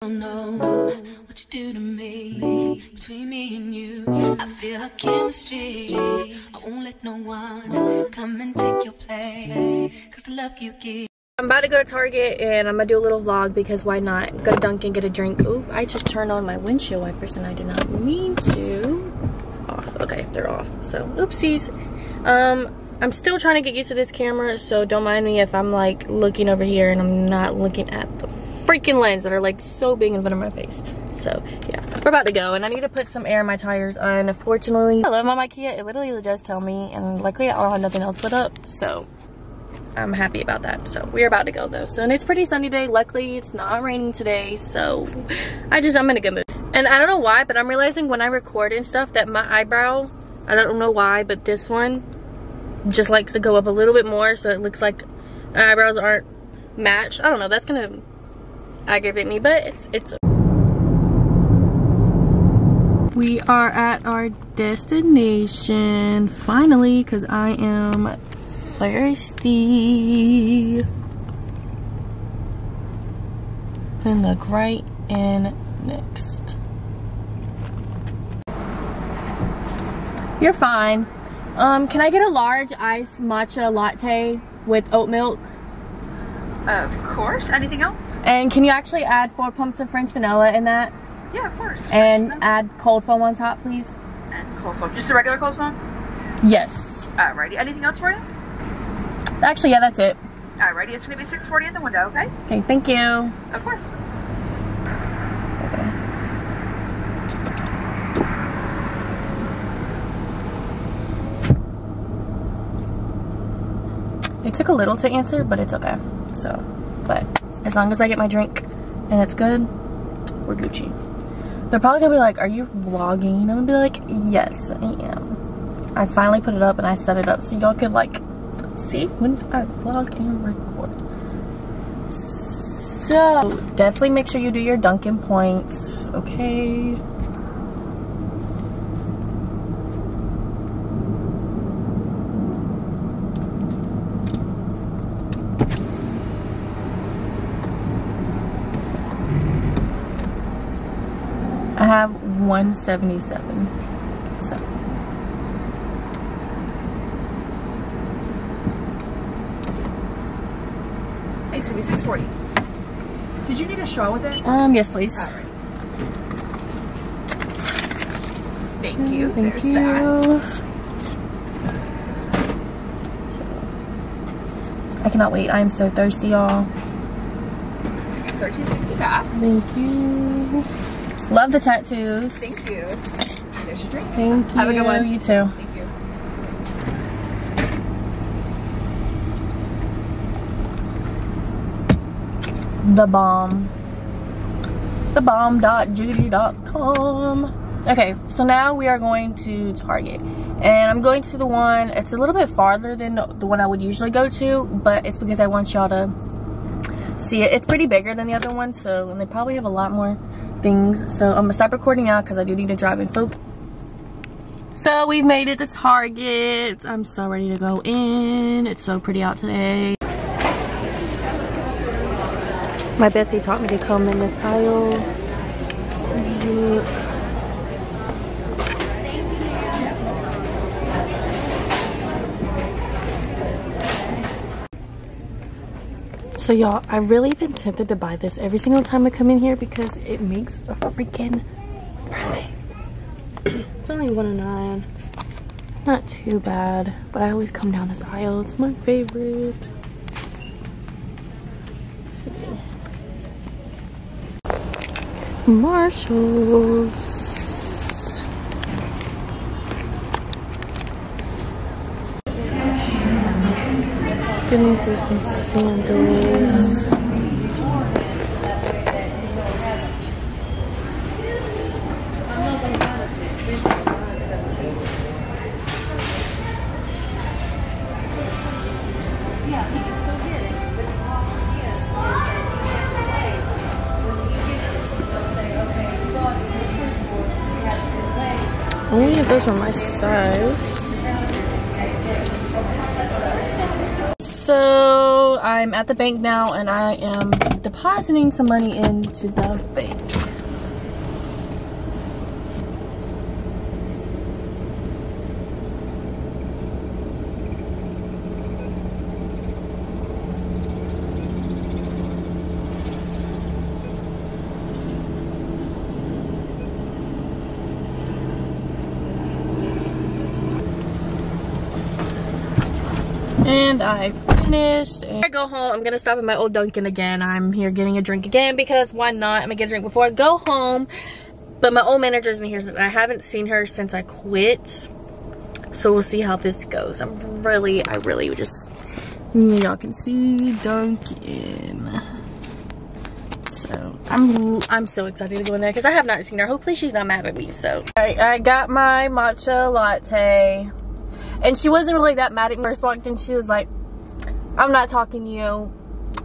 don't know what you do to me. Between me and you, I feel a chemistry. I won't let no one come and take your place. Cause the love you give. I'm about to go to Target and I'm gonna do a little vlog because why not? Go to Dunkin', get a drink. Ooh, I just turned on my windshield wipers and I did not mean to. Off. Okay, they're off. So, oopsies. Um, I'm still trying to get used to this camera, so don't mind me if I'm like looking over here and I'm not looking at the freaking lens that are like so big in front of my face. So yeah, we're about to go and I need to put some air in my tires. Unfortunately, I love my Ikea. It literally does tell me and luckily I don't have nothing else put up. So I'm happy about that. So we're about to go though. So and it's pretty sunny day. Luckily it's not raining today. So I just, I'm in a good mood. And I don't know why, but I'm realizing when I record and stuff that my eyebrow, I don't know why, but this one just likes to go up a little bit more so it looks like my eyebrows aren't matched. I don't know, that's gonna aggravate me, but it's, it's we are at our destination finally because I am thirsty. And look right in next. You're fine. Um, can I get a large iced matcha latte with oat milk? Of course. Anything else? And can you actually add four pumps of French vanilla in that? Yeah, of course. And add cold foam on top, please? And cold foam. Just a regular cold foam? Yes. Alrighty. Anything else for you? Actually, yeah, that's it. Alrighty. It's going to be 640 in the window, okay? Okay, thank you. Of course. It took a little to answer, but it's okay. So, but as long as I get my drink and it's good, we're Gucci. They're probably gonna be like, are you vlogging? I'm gonna be like, yes, I am. I finally put it up and I set it up so y'all could like see when I vlog and record. So, definitely make sure you do your Dunkin' points, okay? I have 177. So. It's going to be 640. Did you need a straw with it? Um, yes, please. Thank you. Thank There's you. that. I cannot wait. I am so thirsty, y'all. 1365. Thank you. Love the tattoos. Thank you. There's your drink. Thank you. Have a good one. You too. Thank you. The bomb. The bomb.judy.com. Okay, so now we are going to Target. And I'm going to the one, it's a little bit farther than the one I would usually go to, but it's because I want y'all to see it. It's pretty bigger than the other one, so and they probably have a lot more things. So I'm gonna stop recording now because I do need to drive in folk. So we've made it to Target. I'm so ready to go in. It's so pretty out today. My bestie taught me to come in this aisle. So y'all, I've really been tempted to buy this every single time I come in here because it makes a freaking profit. it's only one oh nine. Not too bad, but I always come down this aisle. It's my favorite. Marshalls. Getting for some sandals. Only if those were my size. So I'm at the bank now and I am depositing some money into the bank. And I finished. And I go home. I'm gonna stop at my old Dunkin' again. I'm here getting a drink again because why not? I'm gonna get a drink before I go home. But my old manager's in here. I haven't seen her since I quit. So we'll see how this goes. I'm really, I really just, y'all can see Dunkin'. So I'm I'm so excited to go in there because I have not seen her. Hopefully she's not mad at me. So I, I got my matcha latte. And she wasn't really that mad at me. First walked in, she was like, I'm not talking to you.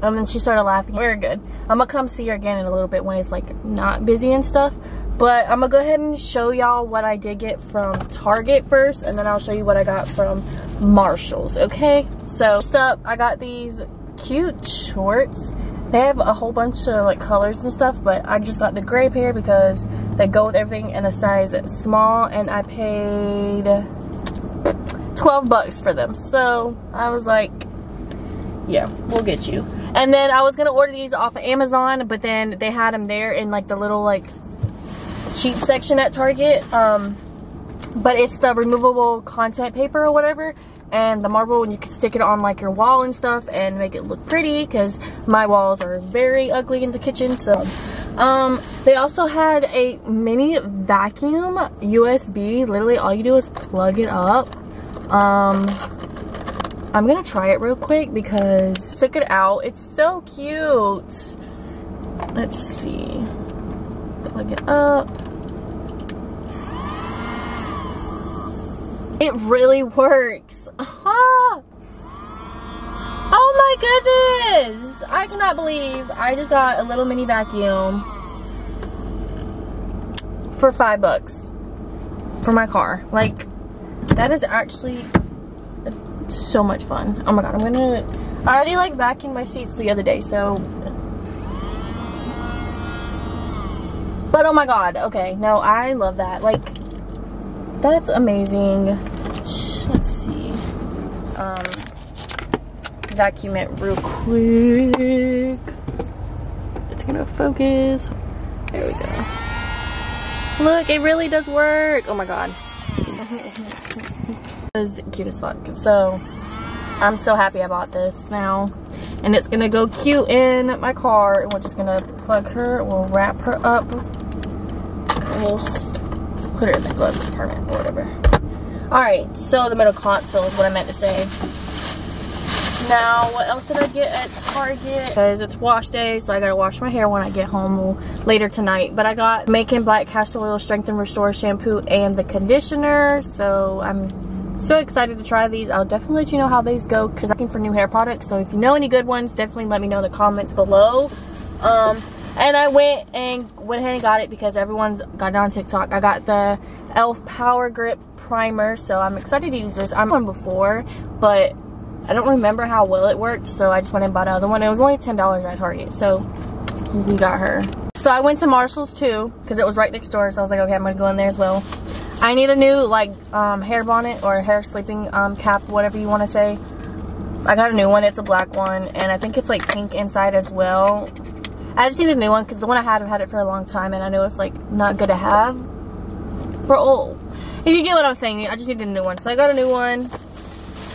Um, and then she started laughing. We're good. I'm gonna come see her again in a little bit when it's like not busy and stuff. But I'm gonna go ahead and show y'all what I did get from Target first. And then I'll show you what I got from Marshall's, okay? So, first up, I got these cute shorts. They have a whole bunch of like colors and stuff, but I just got the gray pair because they go with everything in a size small. And I paid 12 bucks for them. So I was like, yeah, we'll get you. And then I was to order these off of Amazon, but then they had them there in like the little like cheap section at Target. Um, but it's the removable content paper or whatever. And the marble, and you can stick it on like your wall and stuff and make it look pretty because my walls are very ugly in the kitchen. So, um, they also had a mini vacuum USB. Literally all you do is plug it up um, I'm gonna try it real quick because took it out. It's so cute. Let's see. Plug it up. It really works. Oh my goodness! I cannot believe I just got a little mini vacuum for five bucks for my car. Like, that is actually so much fun. Oh my god, I'm gonna... I already like vacuumed my seats the other day, so... But oh my god, okay. No, I love that. Like, that's amazing. Let's see. Um, vacuum it real quick. It's gonna focus. There we go. Look, it really does work. Oh my god is cute as fuck. So I'm so happy I bought this now. And it's gonna go cute in my car. And we're just gonna plug her, we'll wrap her up. We'll put her in the glove compartment or whatever. Alright, so the middle console is what I meant to say. Now, what else did I get at Target? Because it's wash day, so I gotta wash my hair when I get home later tonight. But I got Jamaican Black Castor Oil Strength and Restore Shampoo and the conditioner. So I'm so excited to try these. I'll definitely let you know how these go because I'm looking for new hair products. So if you know any good ones, definitely let me know in the comments below. Um, and I went and went ahead and got it because everyone's got it on TikTok. I got the e.l.f. Power Grip Primer. So I'm excited to use this. I'm one before, but I don't remember how well it worked. So I just went and bought another one. It was only $10 at Target. So we got her. So I went to Marshall's too because it was right next door. So I was like, okay, I'm going to go in there as well. I need a new like um, hair bonnet or hair sleeping um, cap, whatever you want to say. I got a new one. It's a black one, and I think it's like pink inside as well. I just need a new one because the one I had, I've had it for a long time, and I know it's like not good to have for old. If you get what I'm saying, I just need a new one. So I got a new one.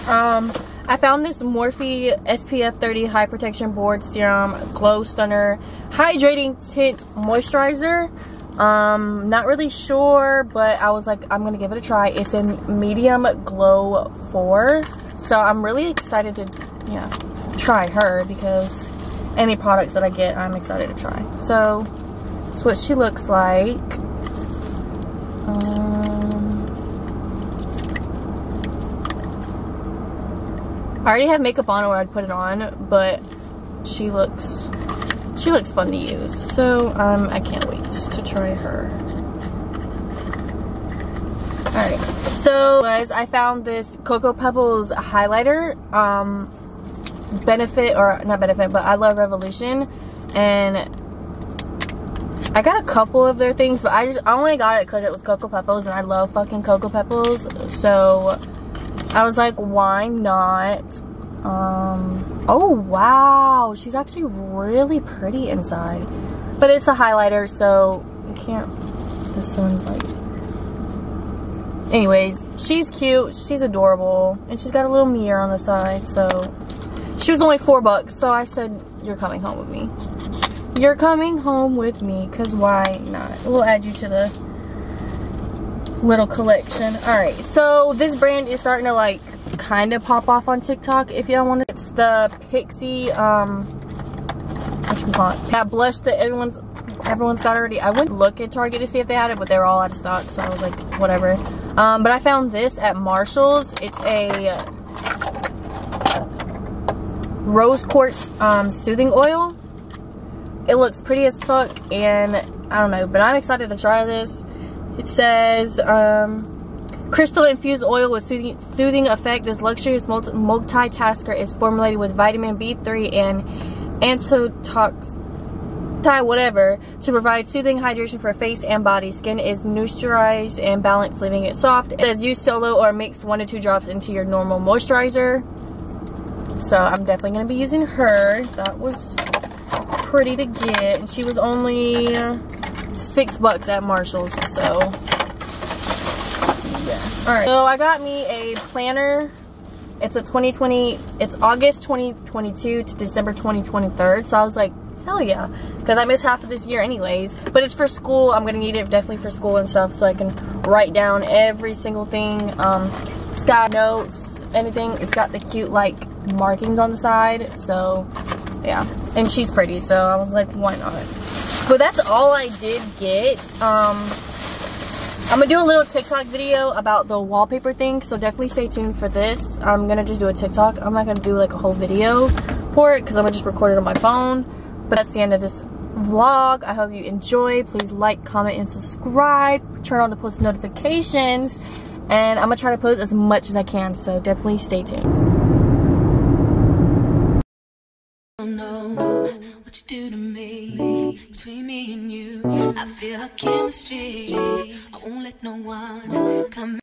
Um, I found this Morphe SPF 30 High Protection Broad Spectrum Glow Stunner Hydrating Tint Moisturizer. Um, not really sure, but I was like, I'm gonna give it a try. It's in medium glow 4. So I'm really excited to, yeah, try her because any products that I get, I'm excited to try. So, that's what she looks like. Um, I already have makeup on or I'd put it on, but she looks she looks fun to use. So um, I can't wait to try her. Alright, so guys, I found this Cocoa Pebbles highlighter. Um, Benefit or not Benefit, but I love Revolution, and I got a couple of their things, but I just I only got it because it was Cocoa Pebbles, and I love fucking Cocoa Pebbles. So I was like, why not? Um, oh wow, she's actually really pretty inside, but it's a highlighter, so you can't. The sun's like. Anyways, she's cute, she's adorable, and she's got a little mirror on the side, so she was only four bucks, so I said, you're coming home with me. You're coming home with me, because why not? We'll add you to the little collection. Alright, so this brand is starting to like kind of pop off on TikTok if y'all want it. It's the Pixi, um, what you call it? That blush that everyone's everyone's got already. I went look at Target to see if they had it, but they were all out of stock, so I was like, whatever. Um, but I found this at Marshall's. It's a rose quartz um, soothing oil. It looks pretty as fuck, and I don't know, but I'm excited to try this. It says, um, Crystal infused oil with soothing, soothing effect. This luxurious multi multitasker is formulated with vitamin B3 and antitox whatever to provide soothing hydration for face and body. Skin is moisturized and balanced, leaving it soft. It says use solo or mix one to two drops into your normal moisturizer. So I'm definitely going to be using her. That was pretty to get. And she was only six bucks at Marshall's. So yeah. Alright. So I got me a planner. It's a 2020, it's August 2022 to December 2023. So I was like, hell yeah because I missed half of this year anyways but it's for school I'm gonna need it definitely for school and stuff so I can write down every single thing um it's got notes anything it's got the cute like markings on the side so yeah and she's pretty so I was like why not but that's all I did get um I'm gonna do a little TikTok video about the wallpaper thing, so definitely stay tuned for this. I'm gonna just do a TikTok. I'm not gonna do like a whole video for it because I'm gonna just record it on my phone. But that's the end of this vlog. I hope you enjoy. Please like, comment, and subscribe. Turn on the post notifications. And I'm to try to post as much as I can. So definitely stay tuned. What you do to me between me and you i feel a chemistry. I won't let no one come